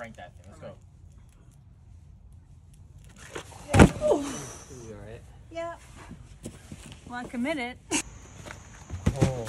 crank that thing. Let's go. You alright? Yeah. Well, I committed. Oh,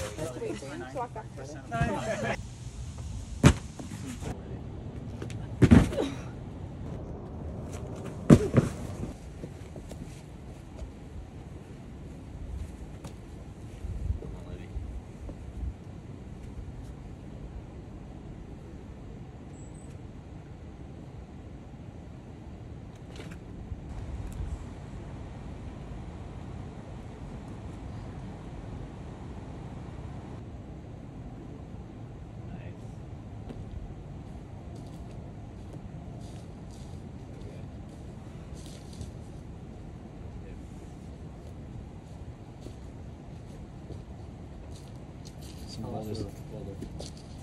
Some boulders.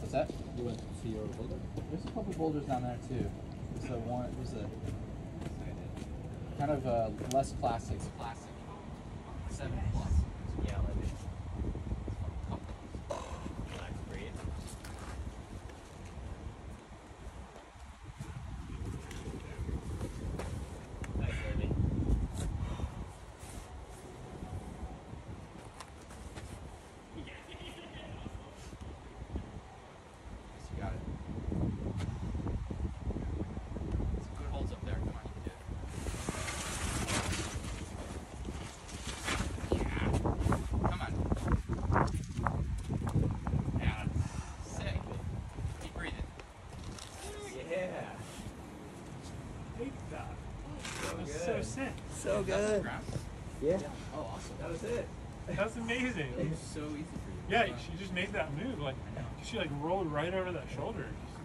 What's that? You went to see your boulder? There's a couple boulders down there too. There's a one. There's a kind of uh, less classic. Classic. Seven plus. That was so sick. So good. the? Yeah. Oh, awesome. That was it. That's amazing. It was so easy for you. Yeah, she just made that move. Like, she like rolled right over that shoulder. Just